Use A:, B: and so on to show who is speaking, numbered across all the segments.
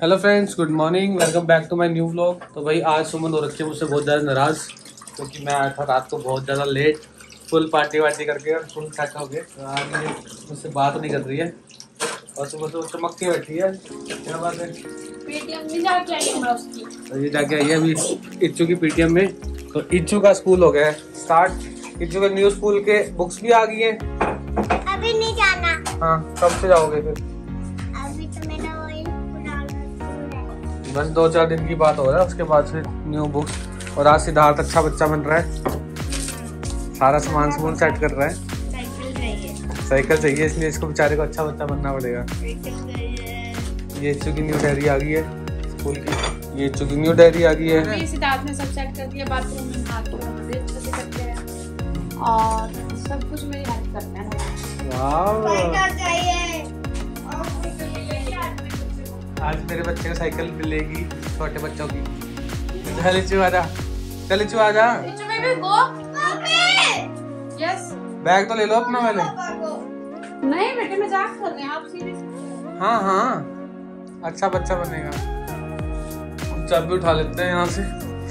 A: Hello friends good morning welcome back to my new vlog तो भाई आज सुमन हो रखी है मुझसे बहुत ज़्यादा नाराज़ क्योंकि मैं आया था रात को बहुत ज़्यादा लेट फुल पार्टी वार्टी करके और फुल सेट हो गए तो आज मुझसे बात नहीं कर रही है। और सुबह से वो चमक के बैठी है। क्या बात है?
B: पेटीएम में जाके आई हूँ मैं उसकी।
A: तो ये जाके आई है अभी इच्चू की पीटीएम में। तो इच्छू का स्कूल हो गया है। स्टार्ट इच्चू के न्यू स्कूल के बुक्स भी आ गई हैं।
C: अभी नहीं जाना।
A: हाँ कब से जाओगे फिर? बस दो चार दिन की बात हो रहा है उसके बाद फिर न्यू बुक्स और आज सिद्धार्थ अच्छा बच्चा बन रहा है। सारा सामान समून सेट कर रहा है।
C: साइकिल
A: चाहिए। इसलिए इसको बेचारे को अच्छा बच्चा बनना पड़ेगा। ये इच्चू की न्यू डायरी आ गई है स्कूल की। ये इच्चू की न्यू डायरी आ गई
B: सिद्धार्थ ने सब सेट कर दिया बाथरूम में हाथ धो बड़े से करते हैं और सब कुछ मेरी हेल्प करते हैं।
A: वाह आज मेरे बच्चे को साइकिल मिलेगी छोटे बच्चों की। चल इच्चू आजा। चल इच्चू आजा।
B: गो यस
A: बैग तो ले लो अपना पहले।
B: नहीं बेटे मज़ाक कर रहे हैं आप सीरियस
A: हाँ हाँ। अच्छा बच्चा बनेगा। चाबी उठा लेते हैं यहाँ से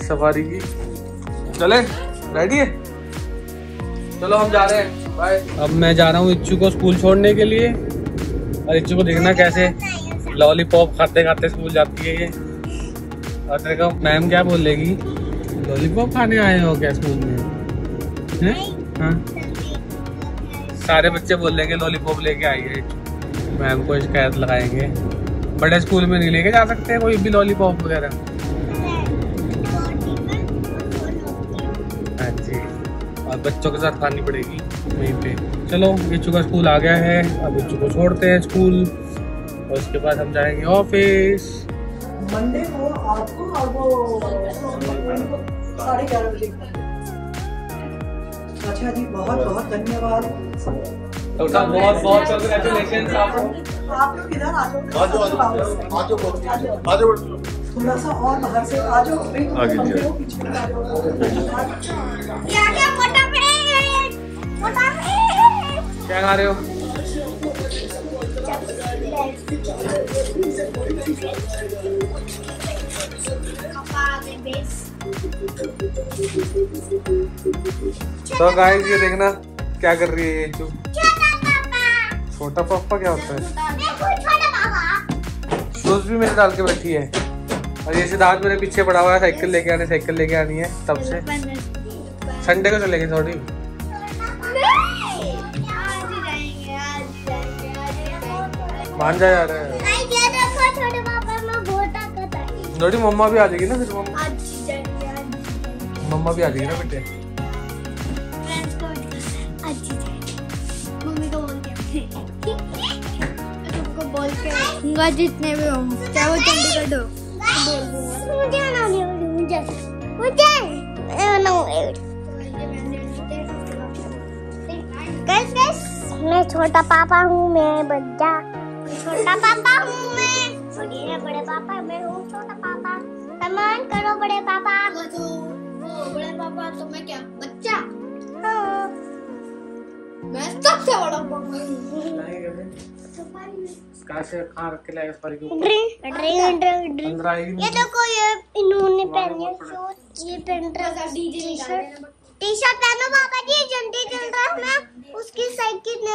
A: सफारी की। चले रेडी है? चलो हम जा रहे हैं। बाय अब मैं जा रहा हूँ इच्चू को स्कूल छोड़ने के लिए। और इच्छू को देखना कैसे। लॉलीपॉप खाते खाते स्कूल जाती है ये। और तेरे को मैम क्या बोलेगी? लॉलीपॉप खाने आए हो क्या स्कूल में? हैं? हाँ? सारे बच्चे बोल देंगे लॉलीपॉप लेके आई है मैम को शिकायत लगाएँगे। बड़े स्कूल में नहीं लेके जा सकते कोई भी लॉलीपॉप वगैरह? हाँ जी। और बच्चों के साथ खानी पड़ेगी वहीं पे। चलो बिच्छू का स्कूल आ गया है। अब बिच्छू को छोड़ते हैं स्कूल। और उसके बाद हम जाएँगे ऑफ़िस
D: मंडे को आपको और वो साढ़े ग्यारह बजे अच्छा जी बहुत बहुत धन्यवाद
A: तो बहुत बहुत कंग्रेचुलेशन आपको
D: आप लोग इधर आ जाओ थोड़ा सा और बाहर से आ जाओ आगे जाओ
C: क्या
A: खा रहे हो तो गाइस ये देखना क्या कर रही है ये जो? छोटा पापा क्या होता है? शूज़ भी मेरे डाल के बैठी है। और ये सिद्धार्थ मेरे पीछे पड़ा हुआ है साइकिल लेके आने साइकिल लेके आनी है तब से। संडे को चलेगी थोड़ी मान जा रहा है।
C: छोटे पापा में बहुत ताकत
A: थोड़ी मम्मा भी आ जाएगी ना फिर मम्मा।
C: आज जाएँगे आज
A: मम्मा भी आ जाएगी ना बेटे?
C: फ्रेंड्स को आज जाएँगे। मम्मी को बोल के तुमको बोल के रखूँगा जितने भी हो। चाहे वो चंडीगढ़ हो। मुझे मुझे मुझे गैस गैस मैं छोटा पापा हूँ मैं बच्चा। छोटा पापा हूँ मैं और बड़े पापा मैं हूँ छोटा पापा सम्मान करो बड़े पापा तो वो बड़े पापा तो मैं क्या बच्चा मैं सबसे बड़ा पापा
A: कहाँ से कहाँ रख के ऊपर
C: ड्रिंक ड्रिंक ड्रिंक ये इन्होंने ये पहन टी शर्ट पहनो जी जल्दी चल रहा है उसकी साइकिल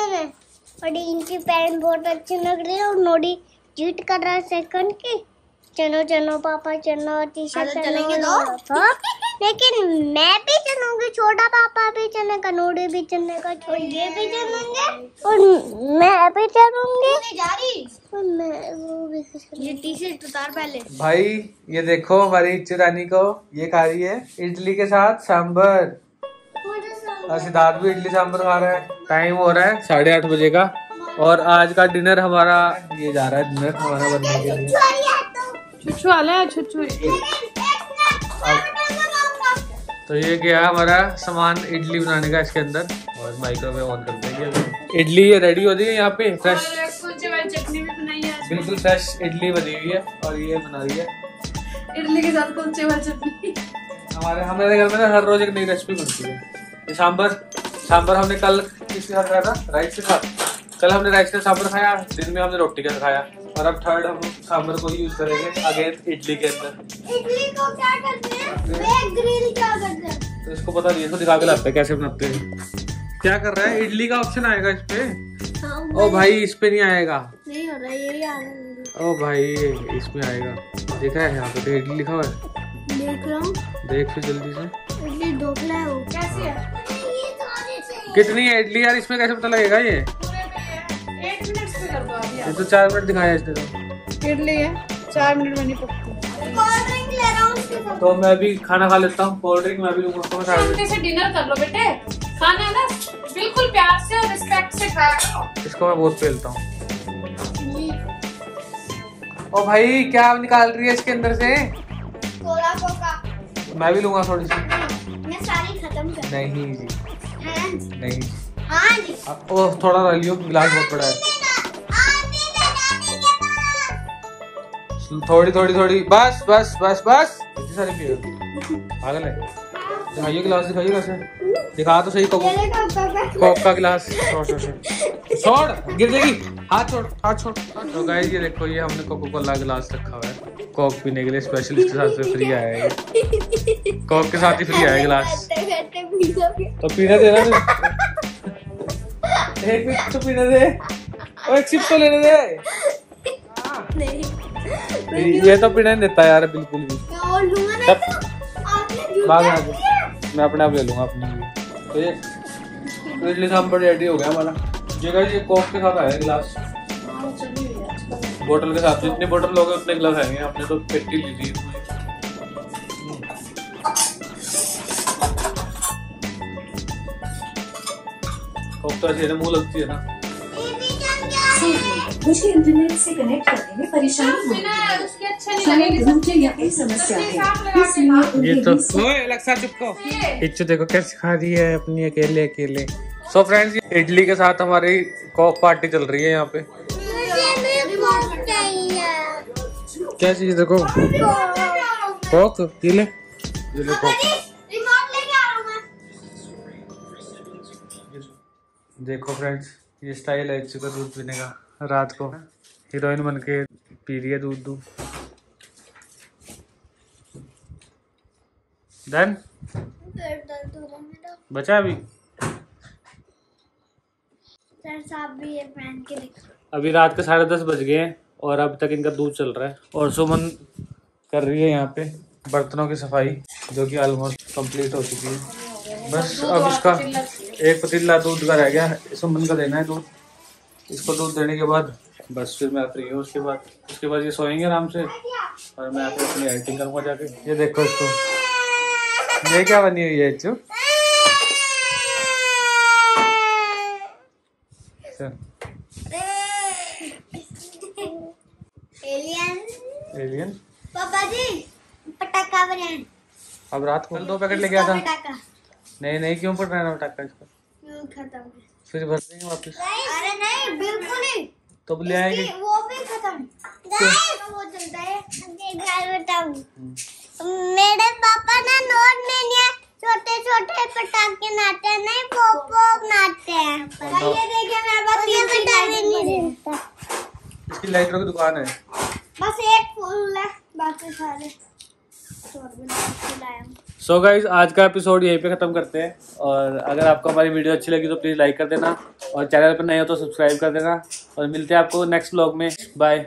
C: और इनकी पैंट बहुत अच्छी लग रही है और नोडी चीट कर रहा है सेकंड की। चलो चलो पापा चलो चलेंगे तो? लेकिन मैं भी चलूँगी छोटा पापा भी चलेगा नोडी भी चलेगा और ये भी चलेंगे। और मैं भी चलूँगी। और मैं वो भी ये टी शर्ट उतार पहले।
A: भाई ये देखो हमारी इच्चू रानी को। ये खा रही है इडली के साथ सांबर और सिद्धार्थ भी इडली सांबर खा रहा है। टाइम हो रहा है साढ़े आठ बजे का और आज का डिनर हमारा ये जा रहा है डिनर हमारा बनने के लिए।
B: छुच्छू वाला है छुच्छू
A: तो ये गया हमारा सामान इडली बनाने का इसके अंदर और माइक्रोवेव ऑन कर देंगे इडली ये रेडी हो रही है यहाँ पे? फ्रेश
B: चटनी भी बनाई है
A: बिल्कुल फ्रेश इडली बनी हुई है और ये बना रही है।
B: इडली के साथ कुलचे वाली चटनी।
A: हमारे हमारे घर में ना हर रोज एक नई रेसिपी बनती है। ये सांबर सांबर हमने कल किसके साथ खाया था राइस के साथ कल हमने राइस का सांबर खाया दिन में हमने रोटी का खाया। और अब थर्ड हम सांभर को यूज़ करेंगे अगेन इडली के अंदर।
C: इडली को क्या करते हैं? ग्रिल क्या करते हैं?
A: तो इसको पता नहीं है इसको दिखा के लाते हैं कैसे बनाते हैं। क्या कर रहा है? इडली का ऑप्शन आएगा इस पे? ओ भाई इस पे नहीं आएगा।
C: नहीं हो रहा यही आ रहा है
A: ओ भाई इसमें आएगा। देखा है यहाँ पे तो इडली लिखा हुआ है।
C: देख रहा हूँ।
A: देख फिर जल्दी से।
C: इडली ढोकला है वो।
B: कैसे है?
A: कितनी है इडली यार? इसमें कैसे पता लगेगा ये?
B: है
A: ये तो चार मिनट दिखाया इसने तो।
B: इडली है चार मिनट में नहीं पकती।
C: हूँ
A: तो मैं भी खाना खा लेता हूँ कोल्ड ड्रिंक मैं भी लूँगा
B: से डिनर कर लो बेटे। खाना है ना बिल्कुल प्यार से और रिस्पेक्ट से खाया
A: इसको मैं बहुत पेलता हूँ। ओ भाई क्या निकाल रही है इसके अंदर से?
C: Cola coca.
A: मैं भी लूँगा थोड़ी सी।
C: मैं सारी खत्म कर
A: नहीं
C: हाँ जी।
A: नहीं।
C: हाँ
A: ओ थोड़ा रह लियो गिलास बहुत बड़ा है। थोड़ी थोड़ी थोड़ी बस बस बस बस। इतनी सारी पियो पागल है। दिखाइए गिलास दिखाइए कैसे दिखा तो सही कोको। कोक का गिलास। छोड़ छोड़ छोड़। गिर जाएगी। हाथ छोड़ हाथ छोड़। तो गाइस ये देखो ये हमने कोको कोला गिलास रखा हुआ है। कोक पीने के लिए स्पेशल इसके साथ फ्री आया है। कोक के साथ ही फ्री आया गिलास। तो पीने दे ना तू। एक मिनट तो पीने दे। ओ एक सिप तो लेने दे।
C: नहीं।
A: ये तो पीने नहीं देता यार बिल्कुल भी।
C: और तो
A: बाद में मैं अपने आप ले लूँगा अपने लिए। तो ये इडली सांभर रेडी हो गया हमारा। गाइस ये कोक के साथ आया गिलास।
B: हाँ, आजकल।
A: बोतल के साथ जितने बोतल लोगे उतने गिलास आएँगे। आपने तो पेटी ली थी। तो है ना, मुँह लगती है ना।
C: ये भी जम गया
D: मुझे इंटरनेट से कनेक्ट करने में परेशानी होती है।
B: उसके अच्छे
D: शायद
B: लगेंगे
D: मुझे यही समस्या है।
A: ये तो ओए लक्सा चुप को
B: ये।
A: देखो कैसे खा रही है अपनी अकेले अकेले। सो फ्रेंड्स इडली के साथ हमारी कॉक पार्टी चल रही है यहाँ पे।
C: मुझे भी कोक चाहिए
A: क्या चीज़ देखो? कोक ये ले ये ले कोक देखो फ्रेंड्स ये स्टाइल है का दूध पीने का। रात को हीरोइन बन के पी रही है दूध दूध।
C: मेरा
A: बचा अभी? अभी रात के साढ़े दस बज गए हैं और अब तक इनका दूध चल रहा है। और सुमन कर रही है यहाँ पे बर्तनों की सफ़ाई, जो कि ऑलमोस्ट कंप्लीट हो चुकी है। बस अब इसका एक पतीला दूध का रह गया सुमन का देना है दूध। इसको दूध देने के बाद बस फिर मैं फ्री हूँ उसके बाद उसके बाद ये सोएँगे आराम से। और मैं आके अपनी एडिटिंग करूँगा जाके। ये देखो इसको। ये क्या बनी हुई है चल,
C: एलियन
A: एलियन
C: पापा जी पटाखा बनाए।
A: अब रात को दो पैकेट लेके आया था
C: पटाखा।
A: नहीं नहीं क्यों पड़ रहा है इसका?
C: खत्म
A: फिर भर देंगे वापस।
C: अरे नहीं बिल्कुल ही।
A: तो ले आएँगे।
C: वो भी खत्म। वो चलता है बताऊँ। मेरे पापा ना नोट में नहीं है छोटे छोटे पटाखे नाते हैं नहीं पोपो नाते हैं। ये देखिए मेरे पास तीन पटाखे नहीं
A: इसकी लाइटरों की दुकान है।
C: बस एक फूल है बाकी सारे। छोड़ लाया। हूँ।
A: सो so गाइज़ आज का एपिसोड यहीं पे खत्म करते हैं। और अगर आपको हमारी वीडियो अच्छी लगी तो प्लीज़ लाइक कर देना। और चैनल पर नए हो तो सब्सक्राइब कर देना। और मिलते हैं आपको नेक्स्ट ब्लॉग में। बाय।